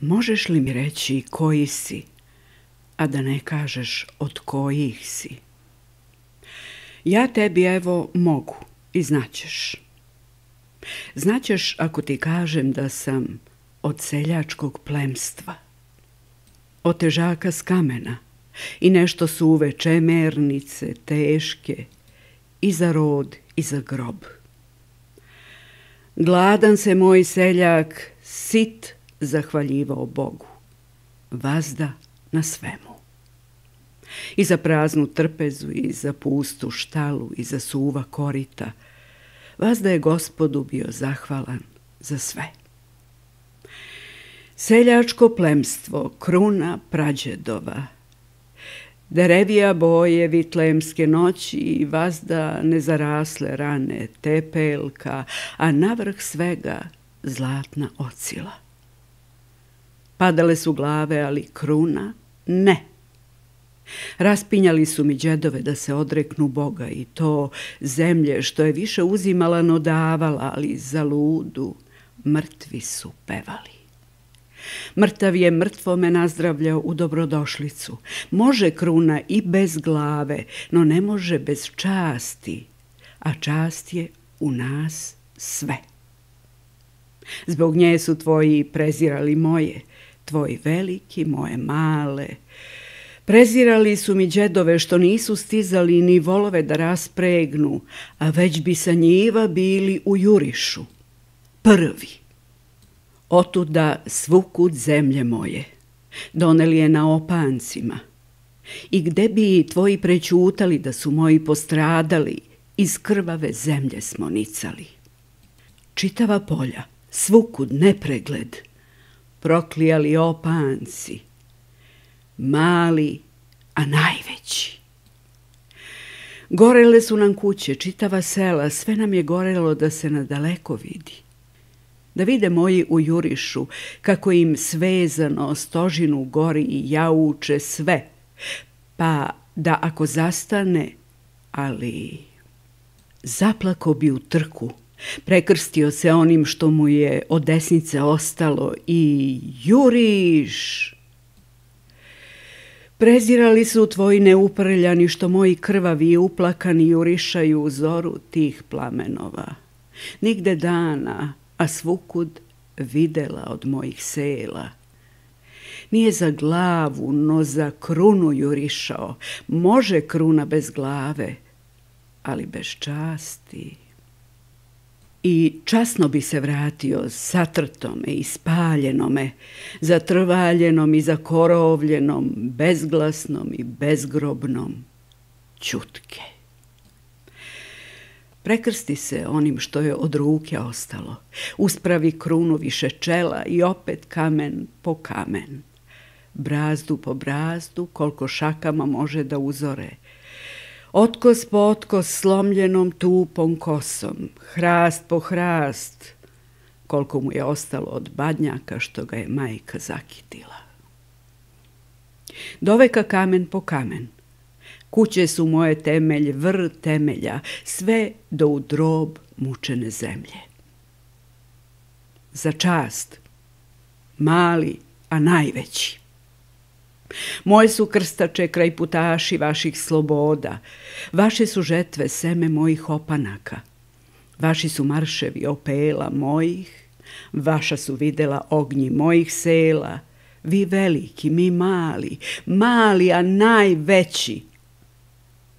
Možeš li mi reći koji si, a da ne kažeš od kojih si? Ja tebi evo mogu i znaćeš. Znaćeš ako ti kažem da sam od seljačkog plemstva, od težaka s kamena i nešto suve čemernice, teške, i za rod i za grob. Gladan se moj seljak, sit zahvaljivao Bogu, vazda na svemu. I za praznu trpezu, i za pustu štalu, i za suva korita, vazda je gospodu bio zahvalan za sve. Seljačko plemstvo, kruna prađedova, Derevija boje vitlemske noći i vazda nezarasle rane, tepelka, a navrh svega zlatna ocila. Padale su glave, ali kruna ne. Raspinjali su mi džedove da se odreknu Boga i to zemlje što je više uzimala no davala, ali za ludu mrtvi su pevali. Mrtav je mrtvome nazdravljao u dobrodošlicu. Može kruna i bez glave, no ne može bez časti, a čast je u nas sve. Zbog nje su tvoji prezirali moje, tvoji veliki, moje male. Prezirali su mi džedove što nisu stizali ni volove da raspregnu, a već bi sa njiva bili u jurišu. Prvi otuda svukud zemlje moje, doneli je na opancima. I gde bi tvoji prećutali da su moji postradali, iz krvave zemlje smo nicali. Čitava polja, svukud nepregled, proklijali opanci, mali, a najveći. Gorele su nam kuće, čitava sela, sve nam je gorelo da se na daleko vidi. Da vide moji u jurišu, kako im svezano stožinu gori i jauče sve, pa da ako zastane, ali zaplako bi u trku, prekrstio se onim što mu je od desnice ostalo i juriš! Prezirali su tvoji neuprljani što moji krvavi i uplakani jurišaju u zoru tih plamenova. Nigde dana, a svukud videla od mojih sela. Nije za glavu, no za krunu jurišao. Može kruna bez glave, ali bez časti. I časno bi se vratio satrtome i spaljenome, zatrvaljenom i zakorovljenom, bezglasnom i bezgrobnom, čutke. Prekrsti se onim što je od ruke ostalo. Uspravi krunu više čela i opet kamen po kamen. Brazdu po brazdu, koliko šakama može da uzore. Otkos po otkos slomljenom tupom kosom. Hrast po hrast, koliko mu je ostalo od badnjaka što ga je majka zakitila. Doveka kamen po kamen. Kuće su moje temelj, vr temelja, sve do u drob mučene zemlje. Za čast, mali, a najveći. Moje su krstače kraj putaši vaših sloboda, vaše su žetve seme mojih opanaka, vaši su marševi opela mojih, vaša su videla ognji mojih sela, vi veliki, mi mali, mali, a najveći,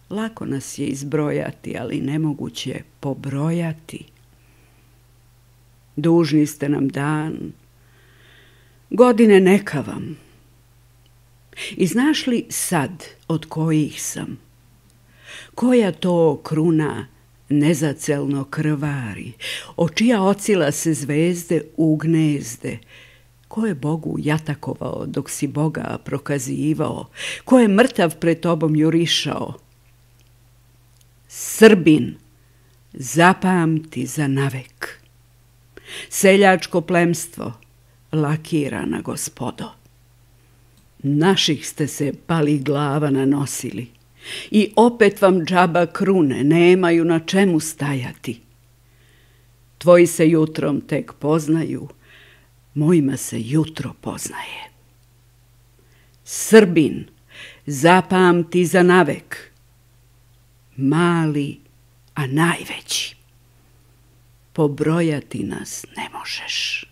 Lako nas je izbrojati, ali nemoguće je pobrojati. Dužni ste nam dan, godine neka vam. I znaš li sad od kojih sam? Koja to kruna nezacelno krvari, o čija ocila se zvezde u gnezde, ko je Bogu jatakovao dok si Boga prokazivao, ko je mrtav pred tobom jurišao, Srbin, zapamti za navek. Seljačko plemstvo, lakirana gospodo naših ste se pali glava nanosili. I opet vam džaba krune, nemaju na čemu stajati. Tvoji se jutrom tek poznaju, mojima se jutro poznaje. Srbin, zapamti za navek. Mali, a najveći. Pobrojati nas ne možeš.